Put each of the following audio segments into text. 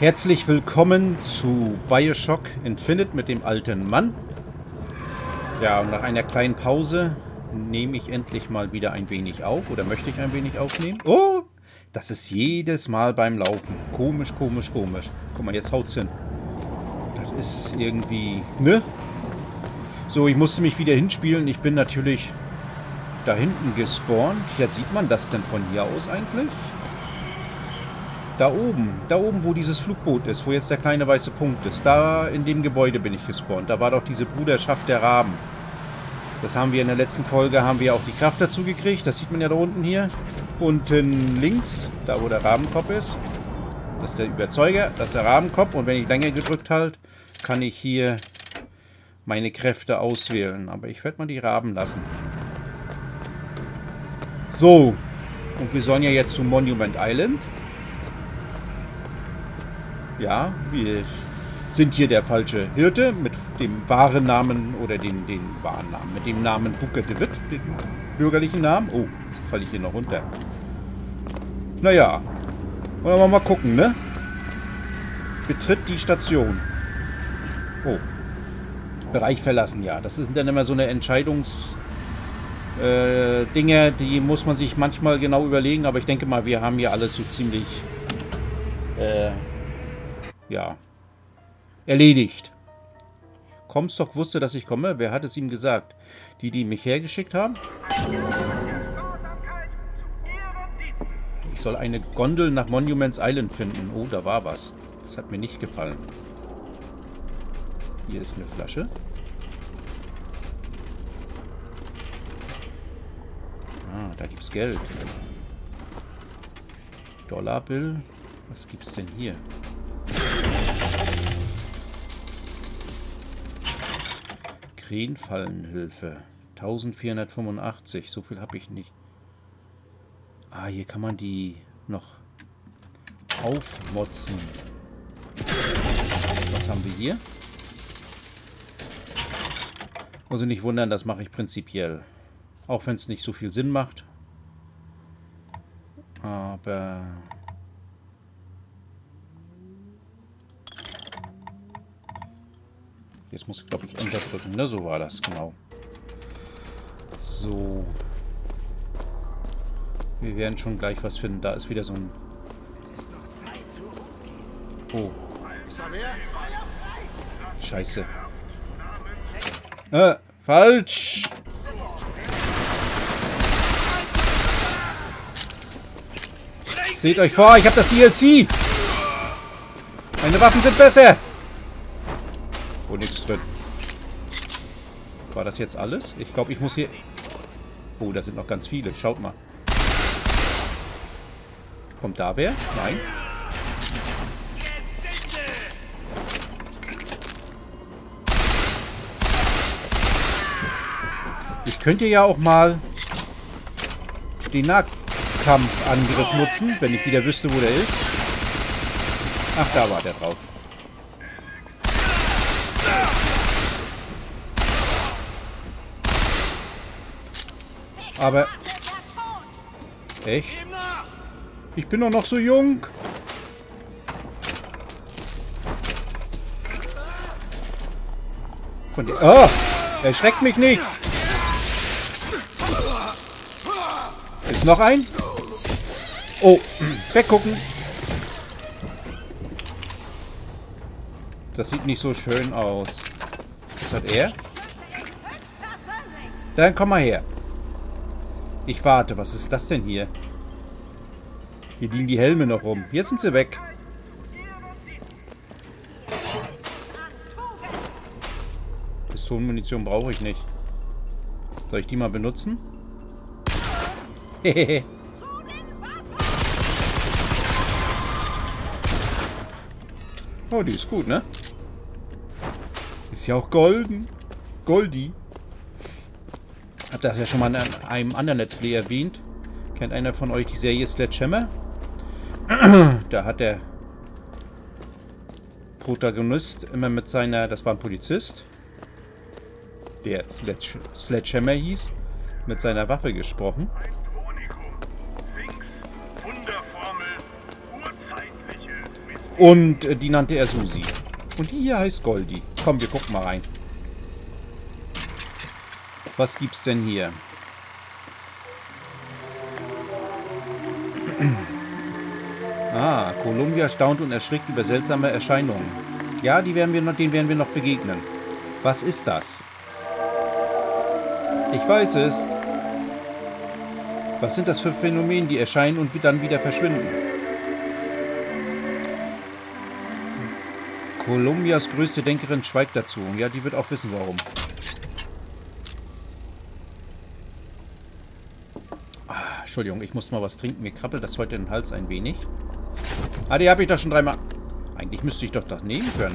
Herzlich willkommen zu Bioshock Infinite mit dem alten Mann. Ja, und nach einer kleinen Pause nehme ich endlich mal wieder ein wenig auf. Oder möchte ich ein wenig aufnehmen? Oh, das ist jedes Mal beim Laufen. Komisch, komisch, komisch. Guck mal, jetzt haut's hin. Das ist irgendwie, ne? So, ich musste mich wieder hinspielen. Ich bin natürlich da hinten gespawnt. Ja, sieht man das denn von hier aus eigentlich? Da oben, da oben, wo dieses Flugboot ist, wo jetzt der kleine weiße Punkt ist, da in dem Gebäude bin ich gespawnt. Da war doch diese Bruderschaft der Raben. Das haben wir in der letzten Folge, haben wir auch die Kraft dazu gekriegt. Das sieht man ja da unten hier. Unten links, da wo der Rabenkopf ist. Das ist der Überzeuger, das ist der Rabenkopf. Und wenn ich länger gedrückt halte, kann ich hier meine Kräfte auswählen. Aber ich werde mal die Raben lassen. So. Und wir sollen ja jetzt zu Monument Island. Ja, wir sind hier der falsche Hirte mit dem wahren Namen oder den, den wahren Namen, mit dem Namen Booker de Witt, den bürgerlichen Namen. Oh, jetzt falle ich hier noch runter. Naja, wollen wir mal gucken, ne? Betritt die Station. Oh. Bereich verlassen, ja. Das sind dann immer so eine Entscheidungs... Äh, Dinge, die muss man sich manchmal genau überlegen, aber ich denke mal, wir haben hier alles so ziemlich... Äh, ja, erledigt. Comstock wusste, dass ich komme. Wer hat es ihm gesagt? Die, die mich hergeschickt haben? Ich soll eine Gondel nach Monuments Island finden. Oh, da war was. Das hat mir nicht gefallen. Hier ist eine Flasche. Ah, da gibt's Geld. Dollarbill. Was gibt's denn hier? Krähenfallenhilfe. 1485. So viel habe ich nicht. Ah, hier kann man die noch aufmotzen. Was haben wir hier? Also nicht wundern, das mache ich prinzipiell. Auch wenn es nicht so viel Sinn macht. Aber Jetzt muss ich, glaube ich, Enter drücken. Ne, so war das, genau. So. Wir werden schon gleich was finden. Da ist wieder so ein... Oh. Scheiße. Äh, falsch! Seht euch vor, ich habe das DLC! Meine Waffen sind besser! Nichts drin. War das jetzt alles? Ich glaube, ich muss hier... Oh, da sind noch ganz viele. Schaut mal. Kommt da wer? Nein. Ich könnte ja auch mal den Nahkampfangriff nutzen, wenn ich wieder wüsste, wo der ist. Ach, da war der drauf. Aber... Echt? Ich bin doch noch so jung. Von der... Oh! Erschreckt mich nicht! Ist noch ein? Oh, weggucken. Das sieht nicht so schön aus. Was hat er? Dann komm mal her. Ich warte. Was ist das denn hier? Hier liegen die Helme noch rum. Jetzt sind sie weg. Pistolenmunition brauche ich nicht. Soll ich die mal benutzen? Hehehe. oh, die ist gut, ne? Ist ja auch golden. Goldi. Hab das ja schon mal in einem anderen Let's Play erwähnt. Kennt einer von euch die Serie Sledgehammer? da hat der Protagonist immer mit seiner, das war ein Polizist, der Sledge, Sledgehammer hieß, mit seiner Waffe gesprochen. Und äh, die nannte er Susi. Und die hier heißt Goldi. Komm, wir gucken mal rein. Was gibt's denn hier? Ah, Columbia staunt und erschrickt über seltsame Erscheinungen. Ja, die werden wir noch, denen werden wir noch begegnen. Was ist das? Ich weiß es. Was sind das für Phänomene, die erscheinen und dann wieder verschwinden? Kolumbias größte Denkerin schweigt dazu. Ja, die wird auch wissen, warum. Entschuldigung, ich muss mal was trinken. Mir krabbelt das heute in den Hals ein wenig. Ah, die habe ich doch schon dreimal... Eigentlich müsste ich doch das nehmen können.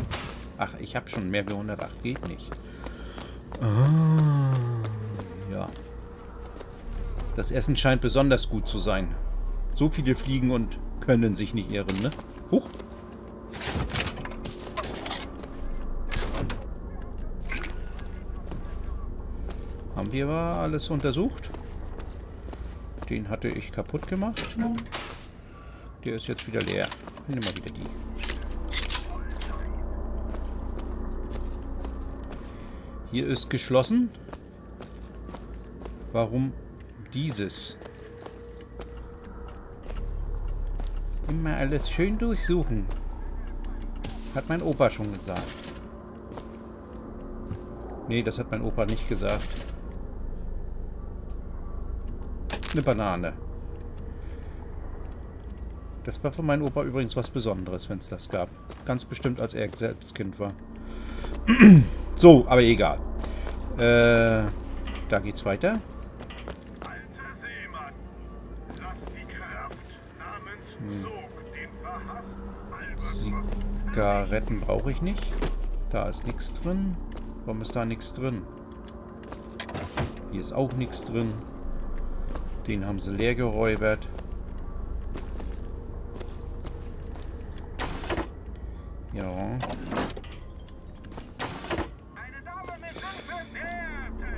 Ach, ich habe schon mehr wie 108. Geht nicht. Ah, ja. Das Essen scheint besonders gut zu sein. So viele fliegen und können sich nicht irren, ne? Huch. Haben wir aber alles untersucht? Den hatte ich kaputt gemacht. Der ist jetzt wieder leer. Nimm mal wieder die. Hier ist geschlossen. Warum dieses? Immer alles schön durchsuchen. Hat mein Opa schon gesagt. Nee, das hat mein Opa nicht gesagt. Eine Banane. Das war für meinen Opa übrigens was Besonderes, wenn es das gab. Ganz bestimmt, als er selbst Kind war. so, aber egal. Äh, da geht's weiter. Zigaretten brauche ich nicht. Da ist nichts drin. Warum ist da nichts drin? Hier ist auch nichts drin. Den haben sie leer geräubert. Ja.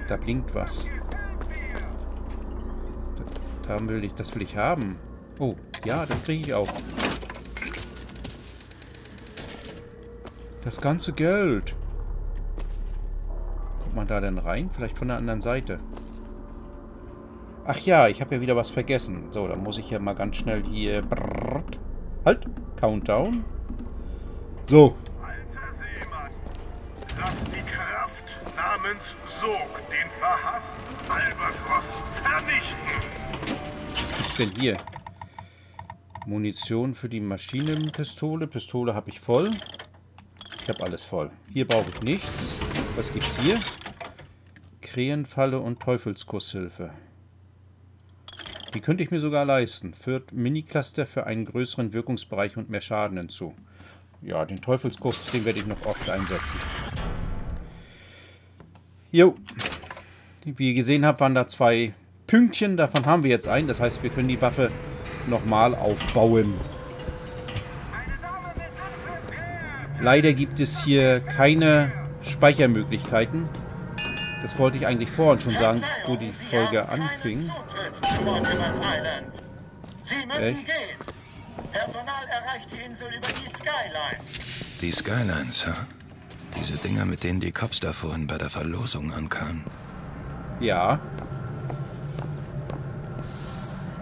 Da blinkt was. Da, will ich, das will ich haben. Oh, ja, das kriege ich auch. Das ganze Geld. Kommt man da denn rein? Vielleicht von der anderen Seite. Ach ja, ich habe ja wieder was vergessen. So, dann muss ich ja mal ganz schnell hier... Brrrt. Halt, Countdown. So. Lass die Kraft namens Sog den verhassten Albatros vernichten. Was ist denn hier? Munition für die Maschinenpistole. Pistole habe ich voll. Ich habe alles voll. Hier brauche ich nichts. Was gibt's hier? Krähenfalle und Teufelskusshilfe. Die könnte ich mir sogar leisten. Führt Mini-Cluster für einen größeren Wirkungsbereich und mehr Schaden hinzu. Ja, den Teufelskuss, den werde ich noch oft einsetzen. Jo. Wie ihr gesehen habt, waren da zwei Pünktchen. Davon haben wir jetzt einen. Das heißt, wir können die Waffe nochmal aufbauen. Leider gibt es hier keine Speichermöglichkeiten. Das wollte ich eigentlich vorhin schon sagen, wo die Folge anfing. Echt? Personal erreicht die Insel über die Skylines. Die Skylines, ha? Diese Dinger, mit denen die Cops da vorhin bei der Verlosung ankamen. Ja.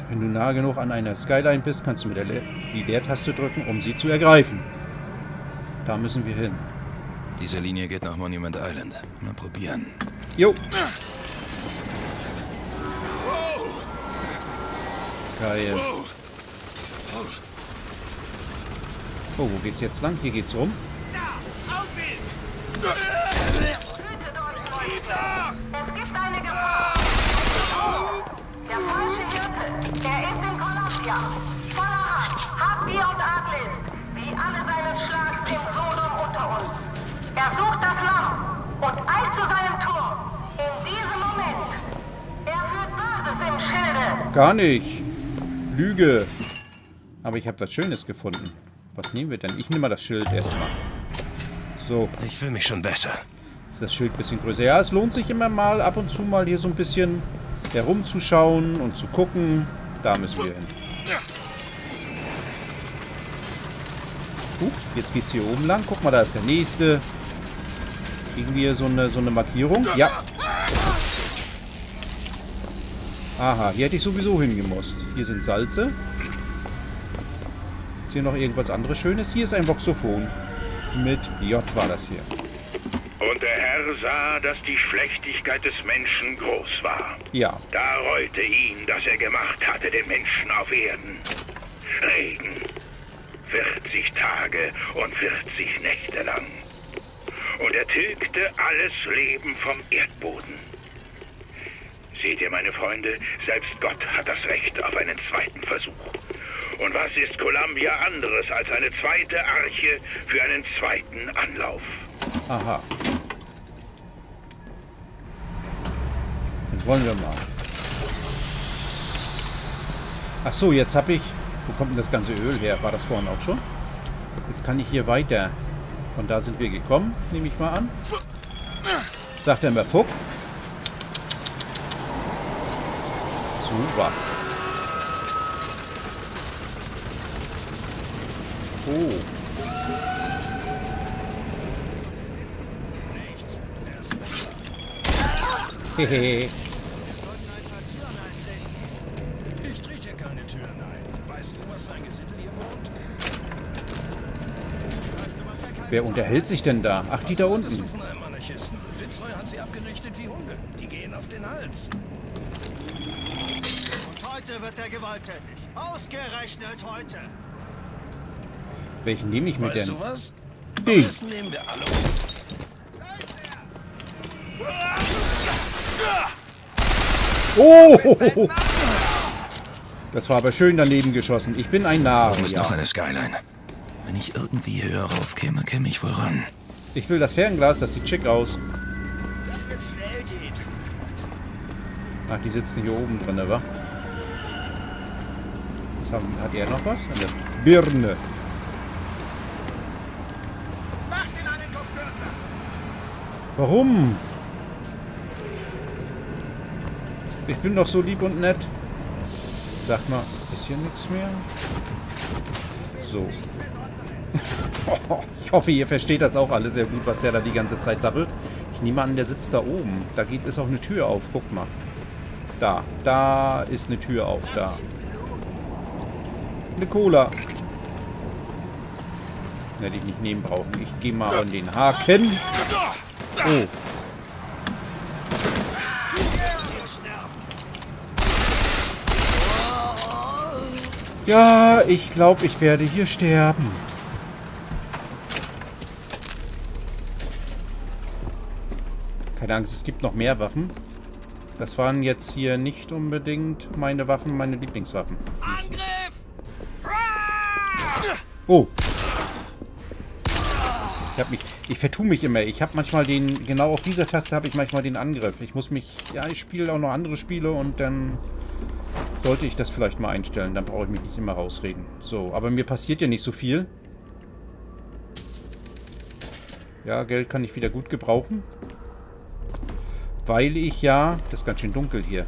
Wenn du nah genug an einer Skyline bist, kannst du mit der Le die Leertaste drücken, um sie zu ergreifen. Da müssen wir hin. Diese Linie geht nach Monument Island. Mal probieren. Jo. Geil. Oh, wo geht's jetzt lang? Hier geht's rum. Der falsche Hirte, er ist in Columbia. Voller Hass, Habgier und Arglist, wie alle seines Schlags in Sodom. Er sucht das Lamm und eilt zu seinem Turm. In diesem Moment. Er führt Böses im Schilde. Gar nicht. Lüge. Aber ich habe was Schönes gefunden. Was nehmen wir denn? Ich nehme mal das Schild erstmal. So. Ich fühle mich schon besser. Ist das Schild ein bisschen größer? Ja, es lohnt sich immer mal ab und zu mal hier so ein bisschen herumzuschauen und zu gucken. Da müssen wir hin. Huch, jetzt geht's hier oben lang. Guck mal, da ist der nächste. Irgendwie so eine, so eine Markierung. Ja. Aha, hier hätte ich sowieso hingemusst. Hier sind Salze. Ist hier noch irgendwas anderes Schönes? Hier ist ein Voxophon. Mit J war das hier. Und der Herr sah, dass die Schlechtigkeit des Menschen groß war. Ja. Da reute ihn, dass er gemacht hatte, den Menschen auf Erden. Regen. 40 Tage und 40 Nächte lang. Und er tilgte alles Leben vom Erdboden. Seht ihr, meine Freunde, selbst Gott hat das Recht auf einen zweiten Versuch. Und was ist Columbia anderes als eine zweite Arche für einen zweiten Anlauf? Aha. Dann wollen wir mal. Ach so, jetzt habe ich... Wo kommt denn das ganze Öl her? War das vorhin auch schon? Jetzt kann ich hier weiter. Von da sind wir gekommen, nehme ich mal an. Sagt er mir Fuck. Was. Oh. Hehehe. Ich triche keine Türen ein. Weißt du, was für ein Gesindel hier wohnt? Weißt du, was der Kai Wer unterhält sich denn da? Ach, die da unten. Heute wird er gewalttätig. Ausgerechnet heute. Welchen nehme ich mit Weißt denn? du was? Besten nehmen wir alle. Oh! Das war aber schön daneben geschossen. Ich bin ein Narr. Warum ist noch Ja. eine Skyline? Wenn ich irgendwie höher raufkäme, käme ich wohl ran. Ich will das Fernglas, das sieht schick aus. Das wird schnell gehen. Ach, die sitzen hier oben drin, wa? Haben, hat er noch was? Eine Birne. Mach den einen Kopf kürzer. Warum? Ich bin doch so lieb und nett. Sag mal, ist hier nichts mehr? So. Ich hoffe, ihr versteht das auch alles sehr gut, was der da die ganze Zeit sabbelt. Ich nehme an, der sitzt da oben. Da geht ist auch eine Tür auf. Guck mal. Da. Da ist eine Tür auf. Da. Eine Cola. Hätte ich nicht nehmen brauchen. Ich gehe mal an den Haken. Oh. Ja, ich glaube, ich werde hier sterben. Keine Angst, es gibt noch mehr Waffen. Das waren jetzt hier nicht unbedingt meine Waffen, meine Lieblingswaffen. Angriff! Oh. Ich hab mich, ich vertue mich immer. Ich habe manchmal den, genau auf dieser Taste habe ich manchmal den Angriff. Ich muss mich, ja, ich spiele auch noch andere Spiele und dann sollte ich das vielleicht mal einstellen. Dann brauche ich mich nicht immer rausreden. So, aber mir passiert ja nicht so viel. Ja, Geld kann ich wieder gut gebrauchen. Weil ich ja, das ist ganz schön dunkel hier,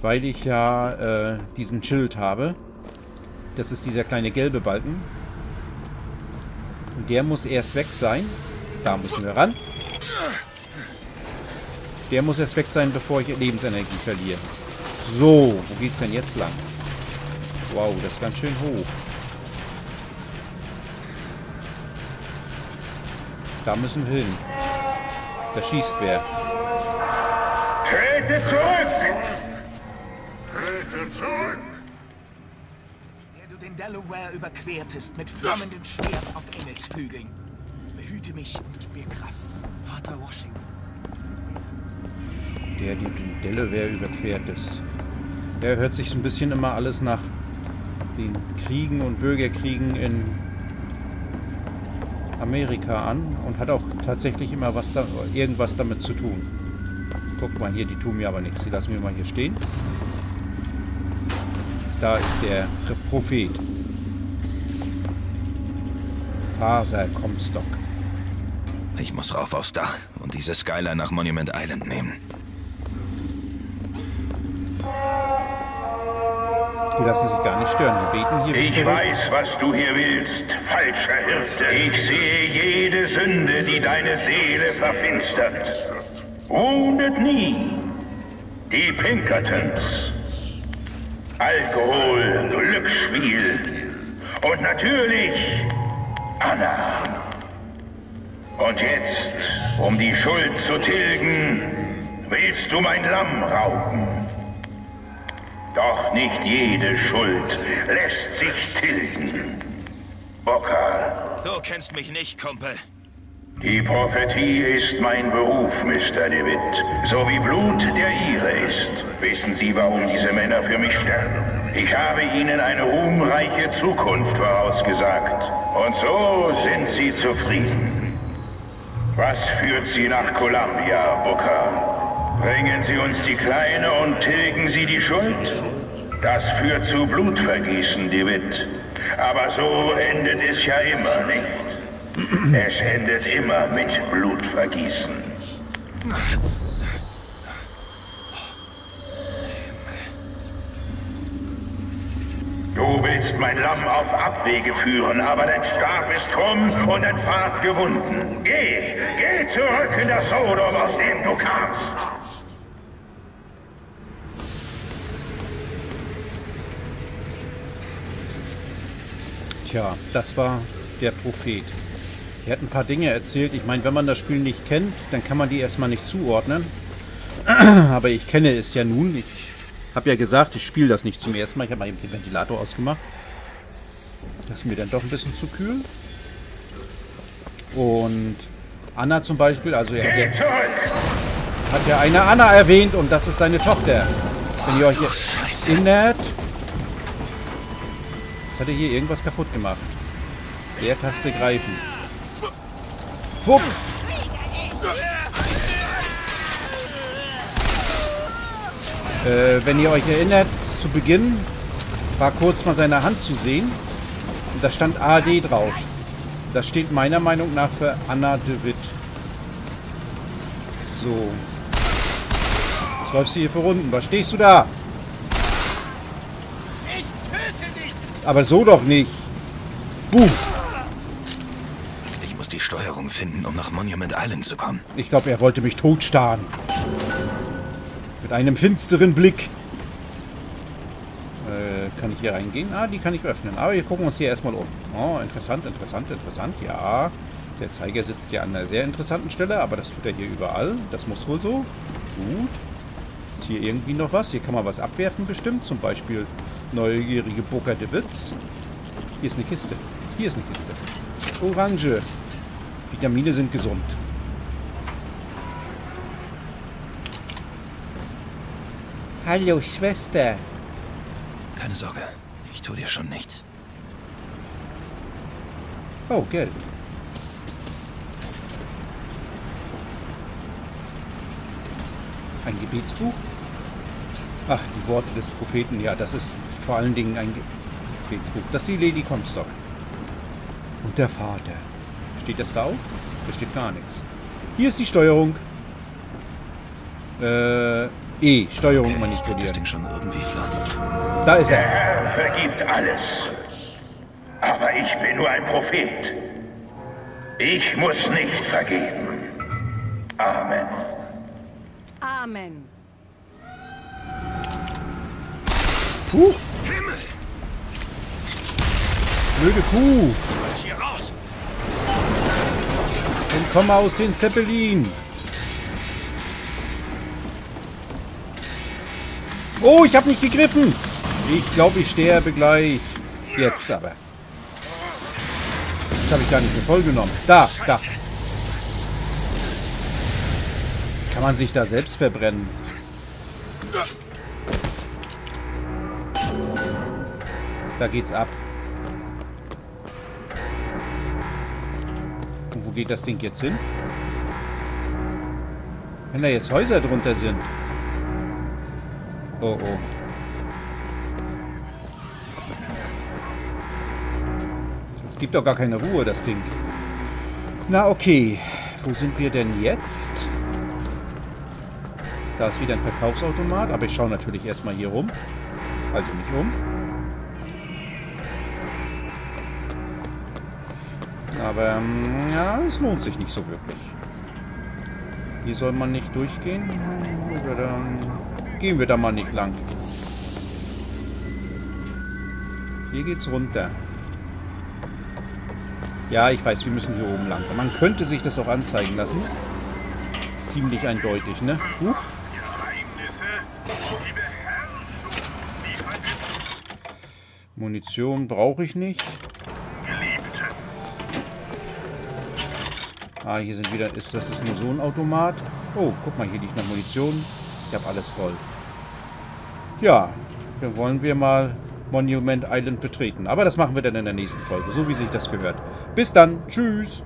weil ich ja äh, diesen Schild habe. Das ist dieser kleine gelbe Balken. Und der muss erst weg sein. Da müssen wir ran. Der muss erst weg sein, bevor ich Lebensenergie verliere. So, wo geht's denn jetzt lang? Wow, das ist ganz schön hoch. Da müssen wir hin. Da schießt wer. Trete zurück! Den Delaware überquertest mit flammendem Schwert auf Engelsflügeln. Behüte mich und gib mir Kraft. Vater Washington. Der, der den Delaware überquert ist. Der hört sich so ein bisschen immer alles nach den Kriegen und Bürgerkriegen in Amerika an und hat auch tatsächlich immer was da, irgendwas damit zu tun. Guck mal hier, die tun mir aber nichts. Die lassen wir mal hier stehen. Da ist der Prophet. Faser Comstock. Ich muss rauf aufs Dach und diese Skyline nach Monument Island nehmen. Die lassen sich gar nicht stören. Die beten hier. Ich weiß, was du hier willst, falscher Hirte. Ich sehe jede Sünde, die deine Seele verfinstert. Woundet nie. Die Pinkertons. Alkohol, Glücksspiel und natürlich Anna. Und jetzt, um die Schuld zu tilgen, willst du mein Lamm rauben. Doch nicht jede Schuld lässt sich tilgen. Booker, Du kennst mich nicht, Kumpel. die Prophetie ist mein Beruf, Mr. DeWitt. So wie Blut der Ihre ist. Wissen Sie, warum diese Männer für mich sterben? Ich habe ihnen eine ruhmreiche Zukunft vorausgesagt. Und so sind sie zufrieden. Was führt Sie nach Columbia, Booker? Bringen Sie uns die Kleine und tilgen Sie die Schuld? Das führt zu Blutvergießen, DeWitt. Aber so endet es ja immer, nicht? Es endet immer mit Blutvergießen. Du willst mein Lamm auf Abwege führen, aber dein Stab ist krumm und dein Pfad gewunden. Geh, geh zurück in das Sodom, aus dem du kamst. Tja, das war der Prophet. Er hat ein paar Dinge erzählt. Ich meine, wenn man das Spiel nicht kennt, dann kann man die erstmal nicht zuordnen. Aber ich kenne es ja nun. Ich habe ja gesagt, ich spiele das nicht zum ersten Mal. Ich habe mal eben den Ventilator ausgemacht. Das ist mir dann doch ein bisschen zu kühl. Und Anna zum Beispiel, also er hat ja, hat ja eine Anna erwähnt und das ist seine Tochter. Wenn ihr euch Scheiße. erinnert. Jetzt hat er hier irgendwas kaputt gemacht. Der Taste greifen. Wupp! Äh, wenn ihr euch erinnert, zu Beginn war kurz mal seine Hand zu sehen. Und da stand AD drauf. Das steht meiner Meinung nach für Anna de Witt. So. Was läufst du hier für Runden? Was stehst du da? Ich töte dich! Aber so doch nicht. Boom. Ich muss die Steuerung finden, um nach Monument Island zu kommen. Ich glaube, er wollte mich totstarren. Mit einem finsteren Blick. Äh, kann ich hier reingehen? Ah, die kann ich öffnen. Aber wir gucken uns hier erstmal um. Oh, interessant, interessant, interessant. Ja, der Zeiger sitzt ja an einer sehr interessanten Stelle, aber das tut er hier überall. Das muss wohl so. Gut. Ist hier irgendwie noch was? Hier kann man was abwerfen bestimmt. Zum Beispiel neugierige Booker de Witz. Hier ist eine Kiste. Hier ist eine Kiste. Orange. Vitamine sind gesund. Hallo, Schwester. Keine Sorge, ich tue dir schon nichts. Oh, Geld. Ein Gebetsbuch? Ach, die Worte des Propheten. Ja, das ist vor allen Dingen ein Ge Gebetsbuch. Das ist die Lady Comstock. Und der Vater. Steht das da auch? Da steht gar nichts. Hier ist die Steuerung. Äh, E. Steuerung Okay, ich krieg das manipulieren. Ding schon irgendwie flott. Da ist Der er. Herr vergibt alles. Aber ich bin nur ein Prophet. Ich muss nicht vergeben. Amen. Amen. Puh. Blöde Kuh. Was hier raus? Und komm aus den Zeppelin. Oh, ich habe nicht gegriffen. Ich glaube, ich sterbe gleich. Jetzt aber. Das habe ich gar nicht mehr vollgenommen. Da, da. Kann man sich da selbst verbrennen? Da geht's ab. Und wo geht das Ding jetzt hin? Wenn da jetzt Häuser drunter sind. Oh oh. Es gibt doch gar keine Ruhe, das Ding. Na okay. Wo sind wir denn jetzt? Da ist wieder ein Verkaufsautomat, aber ich schaue natürlich erstmal hier rum. Also nicht um. Aber ähm, ja, es lohnt sich nicht so wirklich. Hier soll man nicht durchgehen. Hm, oder dann gehen wir da mal nicht lang. Hier geht's runter. Ja, ich weiß, wir müssen hier oben lang. Man könnte sich das auch anzeigen lassen. Ziemlich eindeutig, ne? Huch. Munition brauche ich nicht. Ah, hier sind wieder, ist das ist nur so ein Automat. Oh, guck mal, hier liegt noch Munition. Ich habe alles voll. Ja, dann wollen wir mal Monument Island betreten. Aber das machen wir dann in der nächsten Folge, so wie sich das gehört. Bis dann. Tschüss.